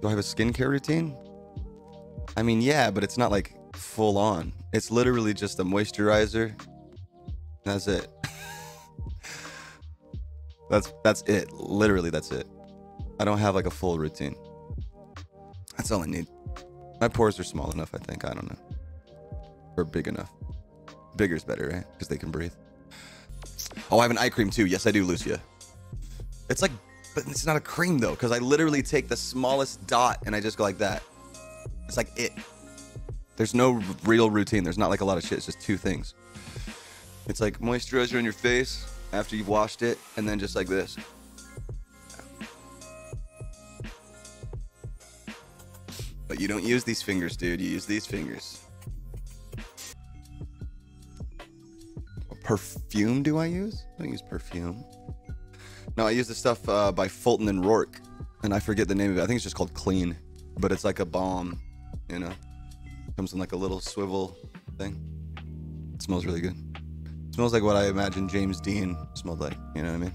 Do I have a skincare routine? I mean, yeah, but it's not like full on. It's literally just a moisturizer. That's it. that's that's it. Literally, that's it. I don't have like a full routine. That's all I need. My pores are small enough, I think. I don't know. Or big enough. Bigger's better, right? Because they can breathe. Oh, I have an eye cream too. Yes, I do, Lucia. It's like, but it's not a cream though, because I literally take the smallest dot and I just go like that. It's like it. There's no real routine. There's not like a lot of shit. It's just two things. It's like moisturizer on your face after you've washed it, and then just like this. But you don't use these fingers, dude. You use these fingers. What perfume do I use? I don't use perfume. No, I use the stuff uh, by Fulton and Roark, and I forget the name of it. I think it's just called Clean, but it's like a balm, you know. Comes in like a little swivel thing. It smells really good. It smells like what I imagine James Dean smelled like. You know what I mean?